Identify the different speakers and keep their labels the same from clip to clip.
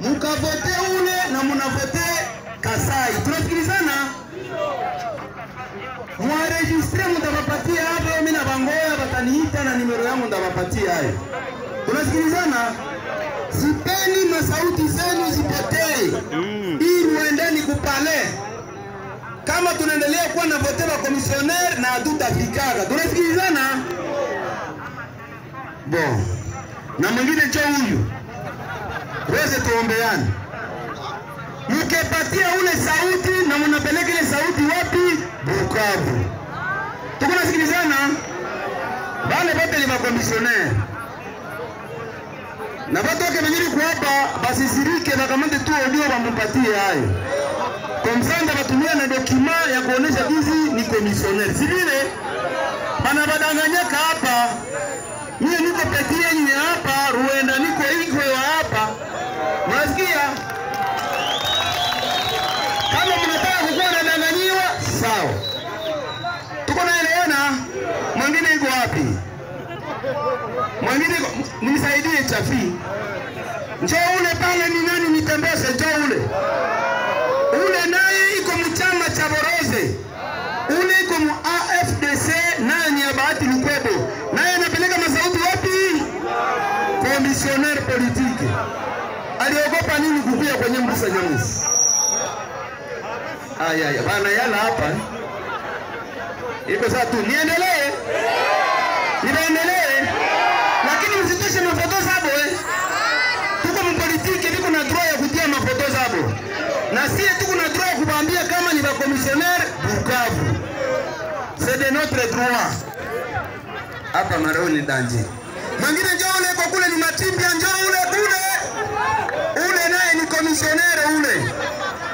Speaker 1: mukavote ule na munavote Kasai. Tunasikilizana? Mwaregistre mutavapatia hapo, mimi na bangoya bataniita na nimero yangu ndawapatia hayo. Tunasikilizana? Sipeni masauti zenu zipotee, ili muendeni kupale kama tunaendelea kuwa na vote wa komisioner na hatutafikaga. Tunasikilizana? Bon, na mwingine cho huyu weze tuombeane, mkepatia ule sauti na mnapeleka ile sauti wapi? Bukavu. Tuko nasikilizana? Wale bote ni makomisionere na watu wake kuapa basisirike, bakamate tu audio bamupatie hayo komsanda batumia na dokima ya kuonesha hizi ni komisioner, si vile bana hapa. Mie niko peke yenye hapa Ruenda, niko ikwe wa hapa, unasikia? Kama mnataka kukuwa nadanganyiwa, sawa, tuko naelewana. Mwingine iko wapi? Mnisaidie chafi, njoo ule pale, ni nani nitembeze, njoo ule. Ule naye iko mchama cha Boroze, ule iko mu AFDC, naye ni ya Bahati Lukwebo, naye anapeleka masauti wapi? Komisioner politique. Aliogopa nini kukuya kwenye mbusa Nyamusi? Aya, aya, bana yala hapa. Iko sasa tu, niendelee? Niendelee, de notre droit. Hapa marao ni danje. Mwingine njoo ule kwa kule ni matimbia, njoo ule kule ule naye ni komisionere ule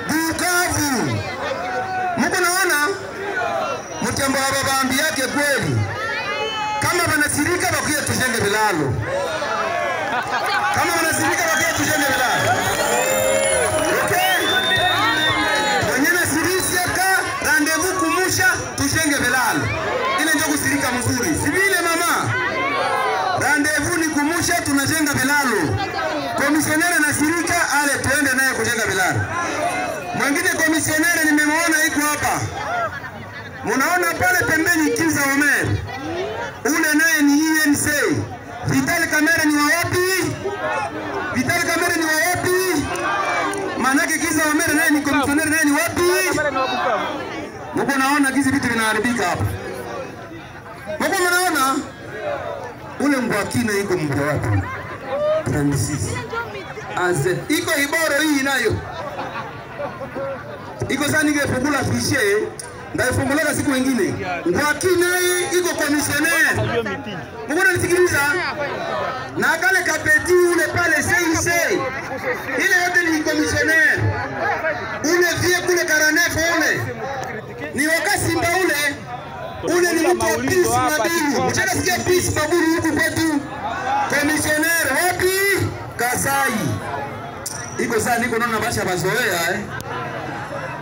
Speaker 1: Bukavu. Mko naona mtembo wa babambi yake kweli, kama wanasirika bakuye tujenge bilalo. kama wanasirika bakuye tujenge vilalo tunajenga vilalo. Komisionere nasirika ale, tuende naye kujenga vilalo. Mwingine komisionere nimemwona iko hapa, munaona pale pembeni Kiza Omer, ule naye ni UNC. Vital Kamere ni wapi? Vital Kamere ni wa wapi? Manake Kiza Omer naye ni komisionere, naye ni wapi? Muko naona hizi vitu vinaharibika hapa. Muko mnaona ule mbwakina iko mbwa wapi? Transisi. Aze iko iboro hii nayo iko sasa, ningefungula fishe ndaifungulaka siku ingine. Hii iko komisioner, mbona nanisikiliza? Na kale kapeti ule pale seise, ile yote ni komisioner. Ule vie kule karanefu ule ni wakasimba ule wa peace Maburu. Mchana peace Maburu huku kwetu. Komisioner wapi? Kasai. Iko saa niko naona basha bazoea eh.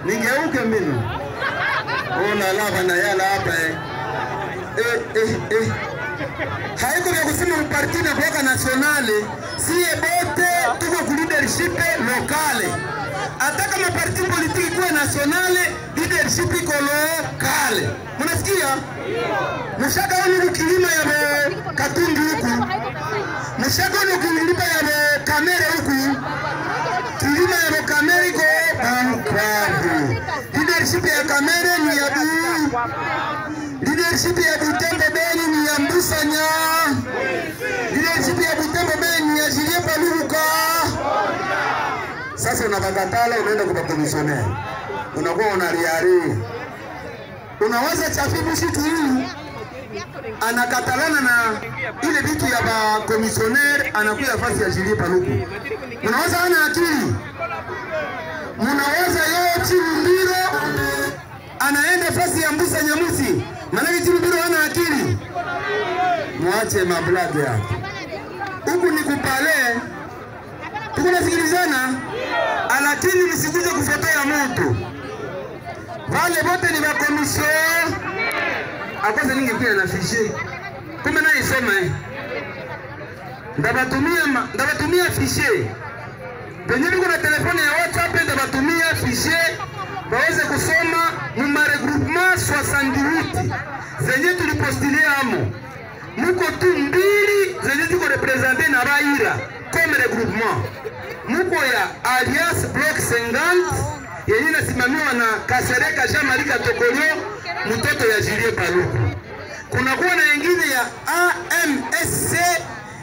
Speaker 1: Ningeuke mimi. Ona lava na yala hapa eh. Eh eh eh. Haiko vya kusema mparti na kuweka nasionale, siye bote tuko ku leadership lokale. Hata kama parti politiki kuwe nationale, leadership kale. Mnasikia? Mshaka wenu kilima ya be Katungi huku, mshaka wenu kilima ya be Kamere huku, kilima ya be Kamere iko Bukavu. Leadership ya Kamere ni ya bu Leadership ya Butembo Beni ni ya Mbusanya. Leadership ya Butembo Beni ni ya Jilie Paluka. Sasa unakakatala unaenda kwa komisioneri, unakuwa unaliari. unaweza chafibu shitu hii anakatalana na ile vitu ya ba komisioner, anakuya fasi ya jili Paluku. Unaweza ana akili, munaweza yeye Chilumbiro anaenda fasi ya Mbusa Nyamusi, maanake Chilumbiro hana akili. Mwache mablage hapo, huku ni kupale tuko nasikilizana, lakini msikuje kufotea mtu. Wale wote ni bakomisio akose ningekuya na fishe kumbe naye sema eh. Ndabatumia ndabatumia fishe penye niko na telefone ya WhatsApp ndabatumia fichier waweze kusoma mu maregroupement 78 zenye tulipostilia amo. Muko tu mbili zenye ziko represente na Baira comme regroupement mukoya alliance bloc 50 yenye inasimamiwa na kasereka jean marie katokolio mtoto ya julie paluku kunakuwa na yengine ya amsc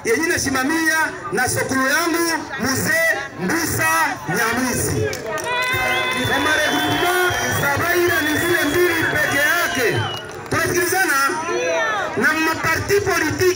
Speaker 1: yenye inasimamia na sokulu yangu muzee mbusa nyamwisi. Amaregroupement sabaira ni zile mbili ah, peke yake tunasikilizana na maparti politi